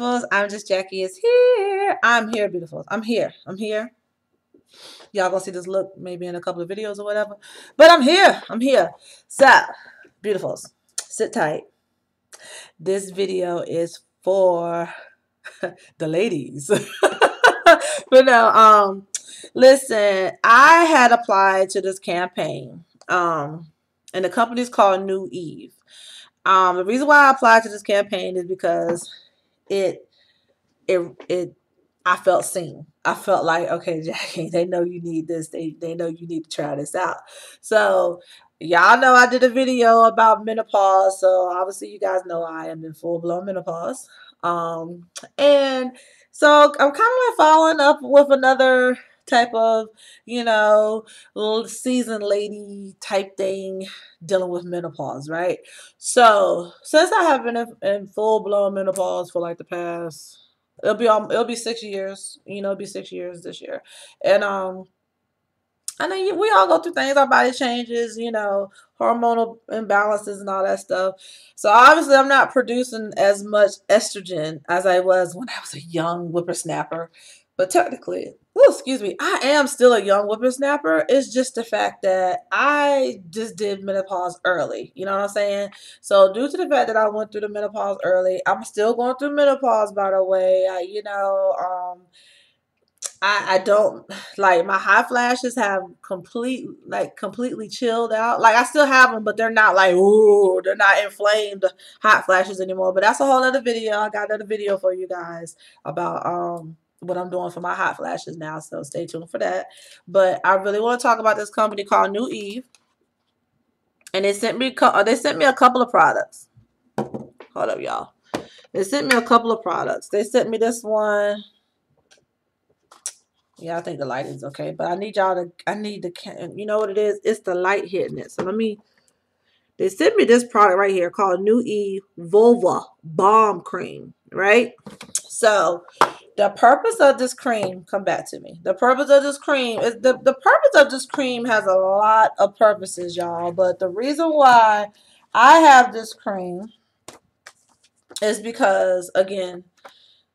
Beautifuls. I'm just Jackie is here. I'm here, beautifuls. I'm here. I'm here. Y'all gonna see this look maybe in a couple of videos or whatever. But I'm here. I'm here. So, beautifuls, sit tight. This video is for the ladies. but no, um, listen, I had applied to this campaign. Um, and the company's called Neu Eve. Um, the reason why I applied to this campaign is because it it it I felt seen. I felt like, okay, Jackie, they know you need this. They they know you need to try this out. So y'all know I did a video about menopause. So obviously you guys know I am in full blown menopause. Um and so I'm kind of like following up with another type of, you know, seasoned lady type thing dealing with menopause, right? So since I have been in, in full blown menopause for like the past, it'll be um, it'll be six years, you know, it'll be six years this year, and um. I know we all go through things. Our body changes, you know, hormonal imbalances and all that stuff. So obviously, I'm not producing as much estrogen as I was when I was a young whippersnapper. But technically, excuse me, I am still a young whippersnapper. It's just the fact that I just did menopause early. You know what I'm saying? So due to the fact that I went through the menopause early, I'm still going through menopause. By the way, I, you know, um, I, I don't like my hot flashes have complete like completely chilled out. Like I still have them, but they're not like ooh, they're not inflamed hot flashes anymore. But that's a whole other video. I got another video for you guys about um what I'm doing for my hot flashes now. So stay tuned for that. But I really want to talk about this company called Neu Eve. And they sent me they sent me a couple of products. Hold up, y'all. They sent me a couple of products. They sent me this one. Yeah, I think the light is okay, but I need y'all to. I need the. You know what it is? It's the light hitting it. So let me. They sent me this product right here called Neu Eve Vulva Balm Cream. Right. So the purpose of this cream, come back to me. The purpose of this cream is the, the purpose of this cream has a lot of purposes, y'all. But the reason why I have this cream is because again,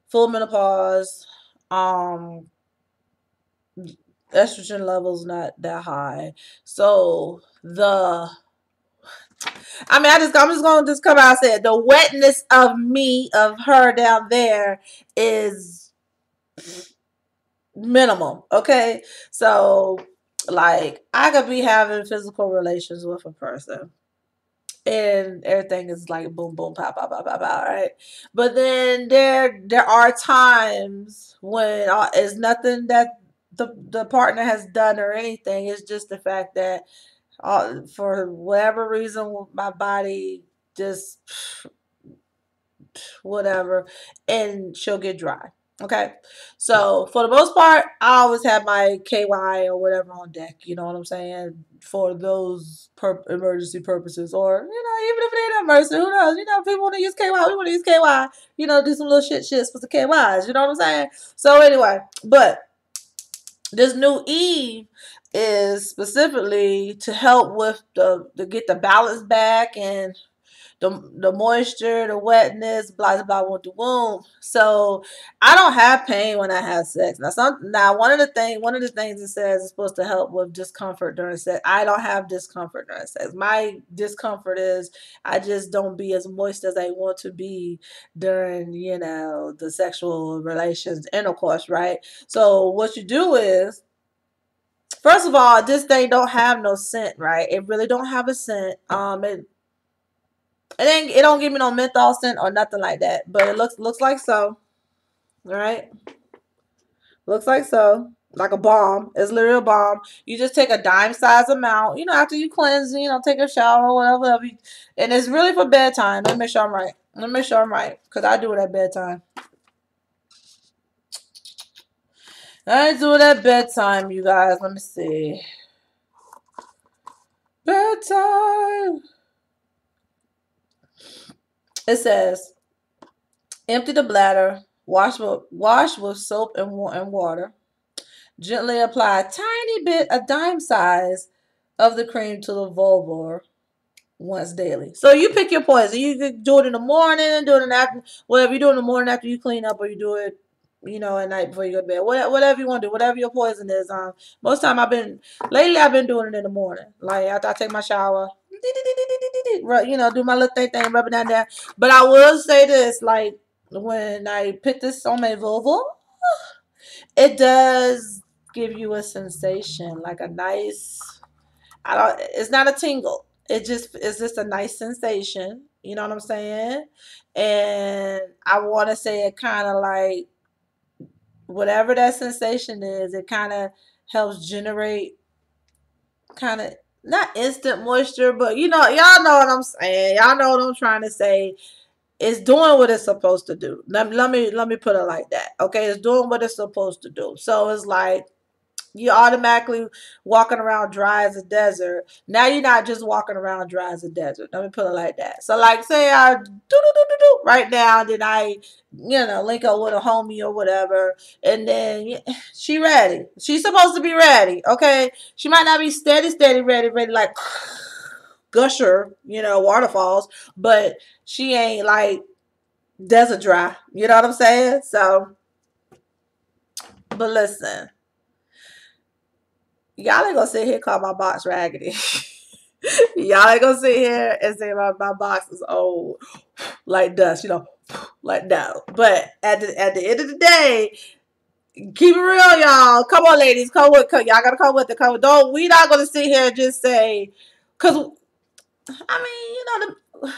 full menopause, um estrogen levels not that high. So the I mean, I just I'm just gonna just come out and say it. The wetness of me of her down there is minimum. Okay. So like I could be having physical relations with a person and everything is like boom boom pop pop pop pop pop right but then there there are times when uh, it's nothing that the the partner has done or anything it's just the fact that uh, for whatever reason my body just whatever and she'll get dry Okay, so for the most part, I always have my KY or whatever on deck. You know what I'm saying for those per- emergency purposes, or you know, even if it ain't emergency, who knows? You know, people want to use KY, we want to use KY. You know, do some little shit shits with the KYs. You know what I'm saying? So anyway, but this Neu Eve is specifically to help with the to get the balance back and the the moisture, the wetness, blah blah blah with the womb. So I don't have pain when I have sex. Now some now one of the thing one of the things it says is supposed to help with discomfort during sex. I don't have discomfort during sex. My discomfort is I just don't be as moist as I want to be during, you know, the sexual relations intercourse, right? So what you do is First of all, this thing don't have no scent, right? It really don't have a scent. Um, it it ain't it don't give me no menthol scent or nothing like that. But it looks looks like so. Alright. Looks like so. Like a balm. It's literally a balm. You just take a dime size amount. You know, after you cleanse, you know, take a shower or whatever. whatever. And it's really for bedtime. Let me make sure I'm right. Let me make sure I'm right. Because I do it at bedtime. I do it at bedtime, you guys. Let me see. Bedtime. It says, empty the bladder, wash with, wash with soap and, and water. Gently apply a tiny bit, a dime size of the cream to the vulva once daily. So you pick your poison. You can do it in the morning, do it in the afternoon, whatever you do in the morning after you clean up, or you do it, you know, at night before you go to bed. Whatever you want to do, whatever your poison is. Um, most time I've been lately I've been doing it in the morning, like after I take my shower. You know, do my little thing, thing, rub it down there. But I will say this, like when I put this on my vulva, it does give you a sensation, like a nice. I don't. It's not a tingle it just it's just a nice sensation you know what i'm saying and i want to say it kind of like whatever that sensation is it kind of helps generate kind of not instant moisture but you know y'all know what i'm saying. Y'all know what i'm trying to say. It's doing what it's supposed to do. Let, let me let me put it like that okay? It's doing what it's supposed to do. So it's like you automatically walking around dry as a desert. Now you're not just walking around dry as a desert. Let me put it like that. So like say I do do do do do right now, then I you know link up with a homie or whatever, and then she ready. She's supposed to be ready. Okay, she might not be steady, steady, ready, ready like gusher, you know, waterfalls, but she ain't like desert dry. You know what I'm saying? So, but listen y'all ain't gonna sit here call my box raggedy. y'all ain't gonna sit here and say my, my box is old like dust, you know, like no. But at the at the end of the day, keep it real, y'all. Come on, ladies, come with come, y'all gotta come with the come. Don't we not gonna sit here and just say because I mean, you know the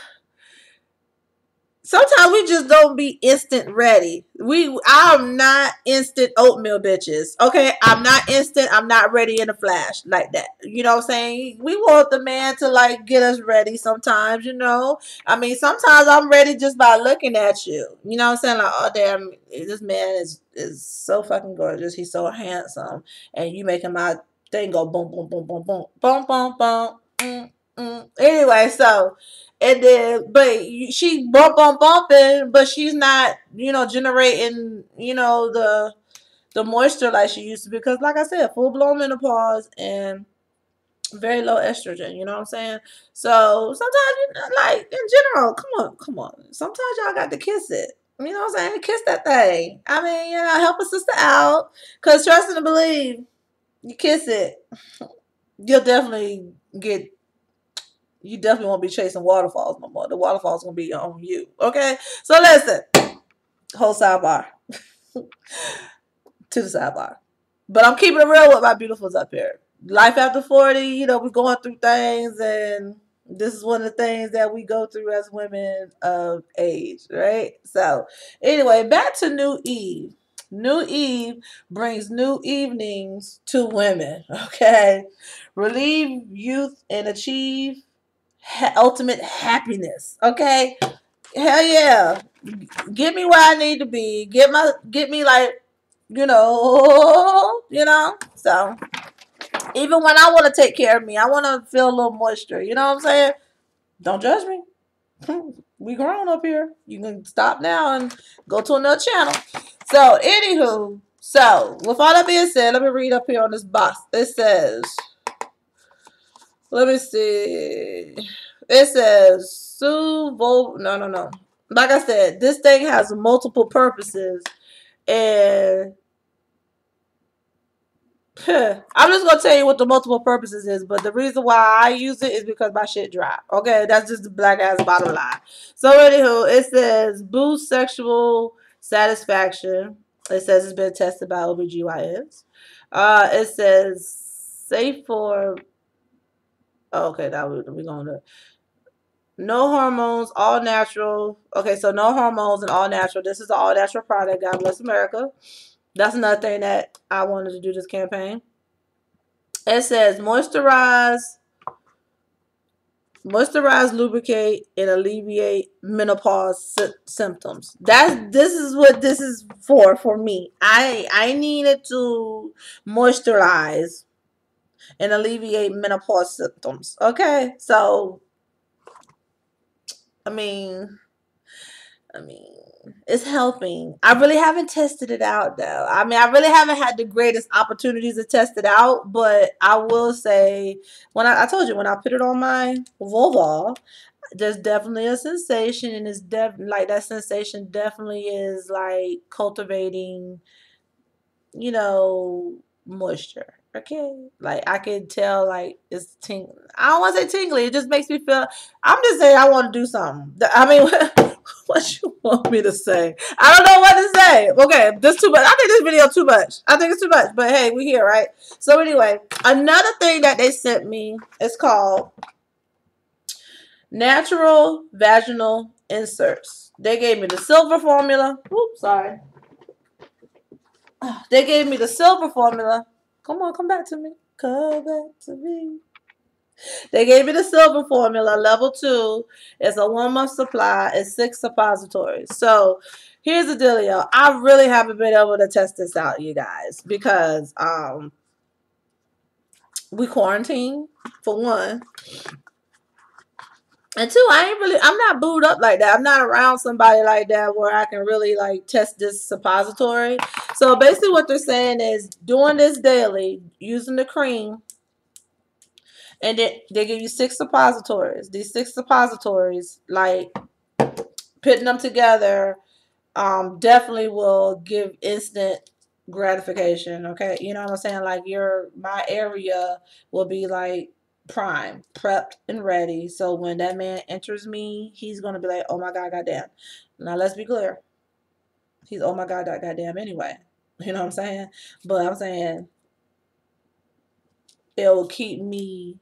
sometimes we just don't be instant ready. We I'm not instant oatmeal bitches. Okay, I'm not instant. I'm not ready in a flash like that. You know what I'm saying? We want the man to like get us ready sometimes, you know. I mean, sometimes I'm ready just by looking at you. You know what I'm saying? Like, oh damn, this man is is so fucking gorgeous. He's so handsome. And you making my thing go boom boom boom boom boom boom boom boom. Mm, mm. Anyway, so and then but she bump bump bumping, but she's not you know generating you know the the moisture like she used to because like I said, full blown menopause and very low estrogen. You know what I'm saying? So sometimes like in general, come on, come on. Sometimes y'all got to kiss it. You know what I'm saying? Kiss that thing. I mean, you know, help a sister out. Cause trust and believe, you kiss it, you'll definitely get you definitely won't be chasing waterfalls no more. The waterfall's gonna be on you. Okay? So listen. Whole sidebar. to the sidebar. But I'm keeping it real with my beautifuls up here. Life after 40, you know, we're going through things and this is one of the things that we go through as women of age, right? So, anyway, back to Neu Eve. Neu Eve brings new evenings to women, okay? Relieve youth and achieve ha- ultimate happiness. Okay, hell yeah, get me where I need to be. Get my get me like you know, you know. So even when I want to take care of me, I want to feel a little moisture. You know what I'm saying? Don't judge me. we grown up here. You can stop now and go to another channel. So, anywho, so with all that being said, let me read up here on this box. It says. Let me see. It says Sue Vol. No, no, no. Like I said, this thing has multiple purposes, and I'm just gonna tell you what the multiple purposes is. But the reason why I use it is because my shit dry. Okay, that's just the black ass bottom line. So anywho, it says boost sexual satisfaction. It says it's been tested by OBGYNs. Uh, it says safe for Oh, okay, that we we're gonna no hormones, all natural. Okay, so no hormones and all natural. This is an all natural product. God bless America. That's another thing that I wanted to do this campaign. It says moisturize, moisturize, lubricate, and alleviate menopause sy- symptoms. That's this is what this is for for me. I I needed to moisturize and alleviate menopause symptoms. Okay, so I mean, I mean, it's helping. I really haven't tested it out though. I mean, I really haven't had the greatest opportunities to test it out, but I will say when I, I told you when I put it on my vulva, there's definitely a sensation, and it's def like that sensation definitely is like cultivating, you know, moisture. Okay, like I can tell, like it's ting. I don't want to say tingly. It just makes me feel. I'm just saying I want to do something. I mean, what you want me to say? I don't know what to say. Okay, this too much. I think this video too much. I think it's too much. But hey, we here, right? So anyway, another thing that they sent me is called natural vaginal inserts. They gave me the silver formula. Oops, sorry. They gave me the silver formula. Come on, come back to me. Come back to me. They gave me the silver formula, level two. It's a one month supply. It's six suppositories. So here's the dealio. I really haven't been able to test this out, you guys, because um we quarantine for one. And two, I ain't really, I'm not booed up like that. I'm not around somebody like that where I can really like test this suppository. So basically what they're saying is doing this daily, using the cream, and then they give you six suppositories. These six suppositories, like putting them together, um, definitely will give instant gratification. Okay, you know what I'm saying? Like your my area will be like prime, prepped and ready. So when that man enters me, he's gonna be like, "Oh my god, goddamn." Now let's be clear. He's oh my god, goddamn anyway. You know what I'm saying? But I'm saying it'll keep me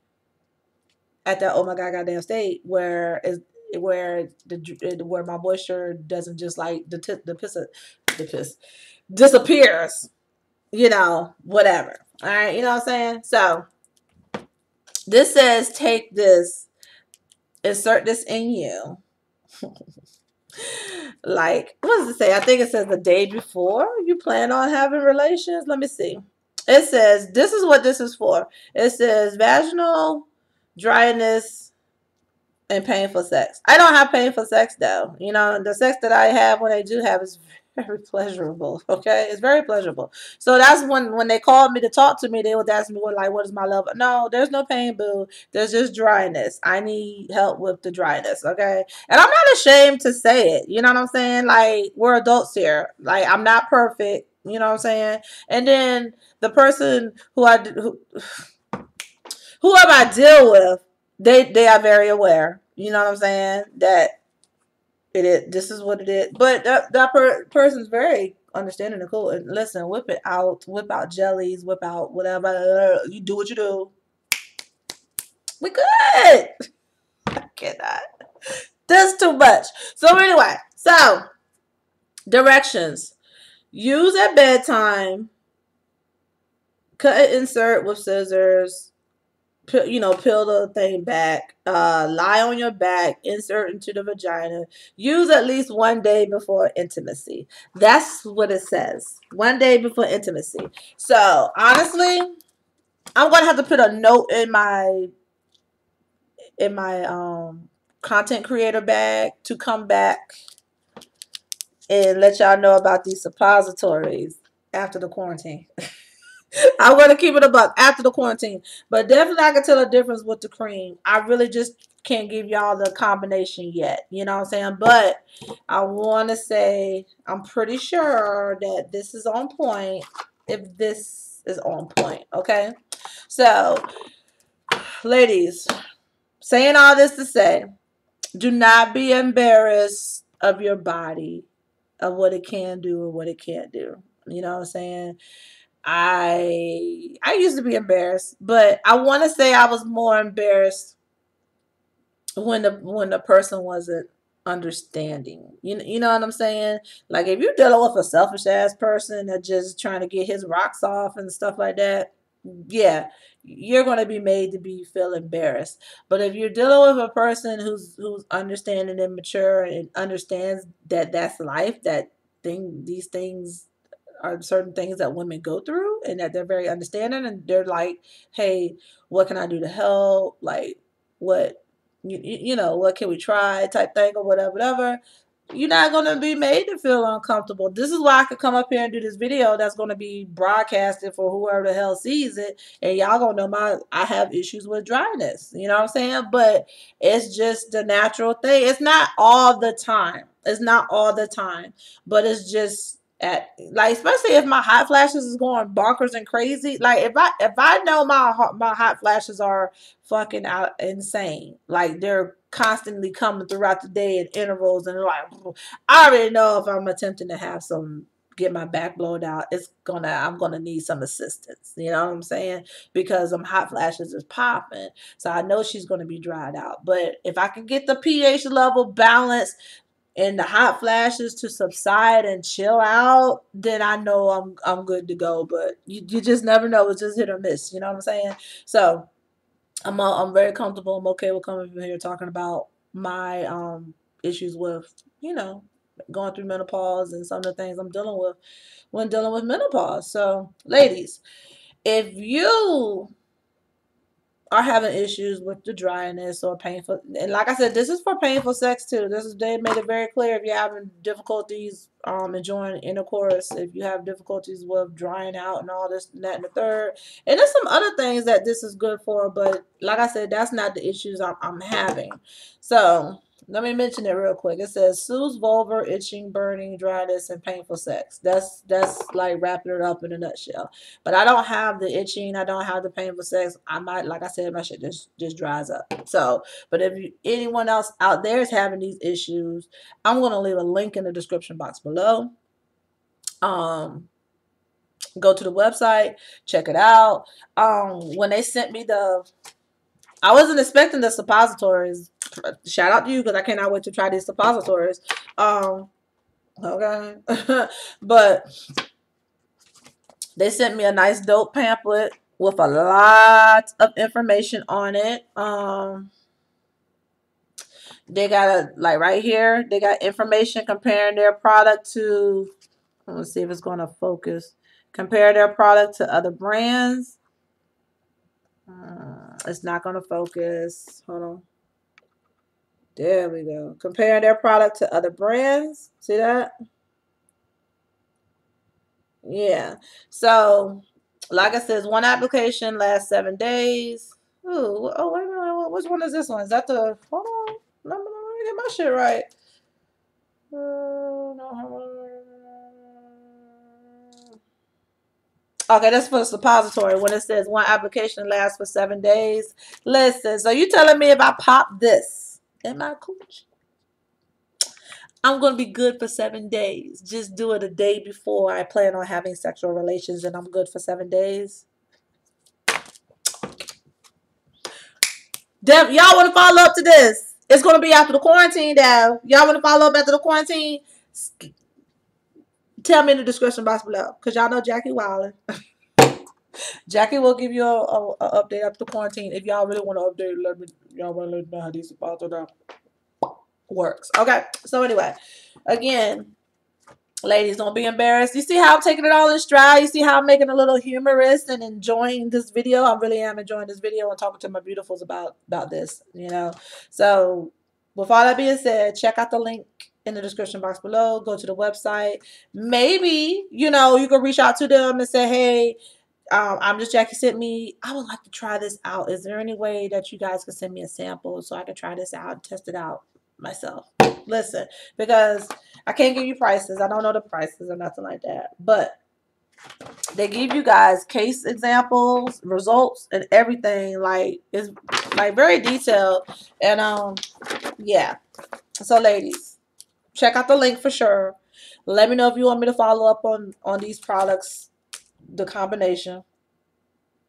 at that oh my god, goddamn state where is where the eh, where my moisture doesn't just like the t- the piss the piss disappears. You know, whatever. All right, you know what I'm saying? So this says take this, insert this in you. like, what does it say? I think it says the day before you plan on having relations. Let me see. It says, this is what this is for. It says vaginal dryness and painful sex. I don't have painful sex though. You know, the sex that I have when I do have is very pleasurable. Okay, it's very pleasurable. So that's when when they called me to talk to me, they would ask me what like what is my level? No, there's no pain, boo. There's just dryness. I need help with the dryness. Okay, and I'm not ashamed to say it. You know what I'm saying? Like we're adults here. Like I'm not perfect. You know what I'm saying? And then the person who I who whoever I deal with, they they are very aware. You know what I'm saying? That it is. This is what it is. But that that per, person's very understanding and cool. And listen, whip it out, whip out jellies, whip out whatever. You do what you do. We good. I cannot. That's too much. So anyway, so directions. Use at bedtime. Cut insert with scissors you know, peel the thing back, uh, lie on your back, insert into the vagina. Use at least one day before intimacy. That's what it says. One day before intimacy. So honestly, I'm gonna have to put a note in my in my um content creator bag to come back and let y'all know about these suppositories after the quarantine. I'm gonna keep it a buck after the quarantine. But definitely I can tell a difference with the cream. I really just can't give y'all the combination yet. You know what I'm saying? But I wanna say I'm pretty sure that this is on point if this is on point. Okay. So ladies, saying all this to say, do not be embarrassed of your body, of what it can do or what it can't do. You know what I'm saying? I I used to be embarrassed, but I want to say I was more embarrassed when the when the person wasn't understanding. You you know what I'm saying? Like if you're dealing with a selfish ass person that just trying to get his rocks off and stuff like that, yeah, you're going to be made to be feel embarrassed. But if you're dealing with a person who's who's understanding and mature and understands that that's life, that thing these things are certain things that women go through and that they're very understanding and they're like, hey, what can I do to help? Like, what, you, you know, what can we try type thing or whatever, whatever. you're not going to be made to feel uncomfortable. This is why I could come up here and do this video that's going to be broadcasted for whoever the hell sees it. And y'all going to know my I have issues with dryness. You know what I'm saying? But it's just the natural thing. It's not all the time. It's not all the time. But it's just at like especially if my hot flashes is going bonkers and crazy like if i if i know my my hot flashes are fucking out insane like they're constantly coming throughout the day at intervals and like i already know if i'm attempting to have some get my back blown out it's gonna i'm gonna need some assistance you know what i'm saying? Because them hot flashes is popping so i know she's gonna be dried out but if i can get the ph level balanced and the hot flashes to subside and chill out, then I know I'm I'm good to go. But you, you just never know. It's just hit or miss. You know what I'm saying? So I'm uh, I'm very comfortable. I'm okay with coming from here talking about my um issues with you know going through menopause and some of the things I'm dealing with when dealing with menopause. So ladies, if you are having issues with the dryness or painful and like I said, this is for painful sex too. This is they made it very clear if you're having difficulties um enjoying intercourse, if you have difficulties with drying out and all this and that and the third. And there's some other things that this is good for, but like I said, that's not the issues I'm, I'm having. So let me mention it real quick. It says soothes vulvar itching, burning, dryness, and painful sex. That's that's like wrapping it up in a nutshell. But I don't have the itching. I don't have the painful sex. I might, like I said, my shit just just dries up. So, but if you, anyone else out there is having these issues, I'm gonna leave a link in the description box below. Um, go to the website, check it out. Um, when they sent me the I wasn't expecting the suppositories. Shout out to you because I cannot wait to try these suppositories. Um, okay, but they sent me a nice dope pamphlet with a lot of information on it. Um, they got a like right here. They got information comparing their product to. Let's see if it's going to focus. Compare their product to other brands. Uh, it's not going to focus. Hold on. There we go. Comparing their product to other brands. See that? Yeah. So, like I said, one application lasts seven days. Ooh, oh, wait a minute. Which one is this one? Is that the. Hold on. Let me, let me get my shit right. Uh, Okay, that's for the suppository. When it says one application lasts for seven days. Listen, so you telling me if I pop this in my cooch, I'm going to be good for seven days. Just do it a day before I plan on having sexual relations and I'm good for seven days. Deb, y'all want to follow up to this? It's going to be after the quarantine, Deb. Y'all want to follow up after the quarantine? tell me in the description box below because y'all know Jackie Wilder. Jackie will give you a, a, a, update after quarantine. If y'all really want to update, let me y'all want to let me know how these suppositories uh, works. Okay, so anyway, again, ladies, don't be embarrassed. You see how I'm taking it all in stride. You see how I'm making a little humorous and enjoying this video. I really am enjoying this video and talking to my beautifuls about about this. You know, so with all that being said, check out the link in the description box below. Go to the website. Maybe, you know, you can reach out to them and say, hey, um, I'm just Jackie sent me. I would like to try this out. Is there any way that you guys could send me a sample so I could try this out and test it out myself? Listen, because I can't give you prices. I don't know the prices or nothing like that. But they give you guys case examples, results, and everything. Like it's like very detailed. And um, yeah. So ladies, check out the link for sure. Let me know if you want me to follow up on on these products, the combination.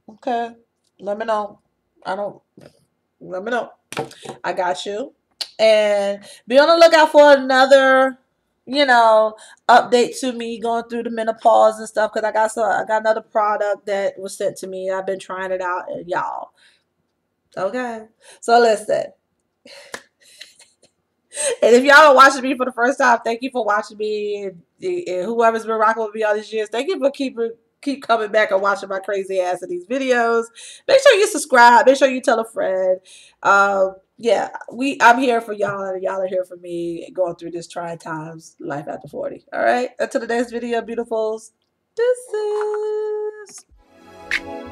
Okay, let me know. I don't. Let me know. I got you. And be on the lookout for another, you know, update to me going through the menopause and stuff. Cause I got so I got another product that was sent to me. I've been trying it out, and y'all. Okay, so listen. And if y'all are watching me for the first time, thank you for watching me. And, and whoever's been rocking with me all these years, thank you for keeping keep coming back and watching my crazy ass in these videos. Make sure you subscribe. Make sure you tell a friend. Um, yeah, we I'm here for y'all and y'all are here for me going through this trying times, life after 40. All right. Until the next video, beautifuls. This is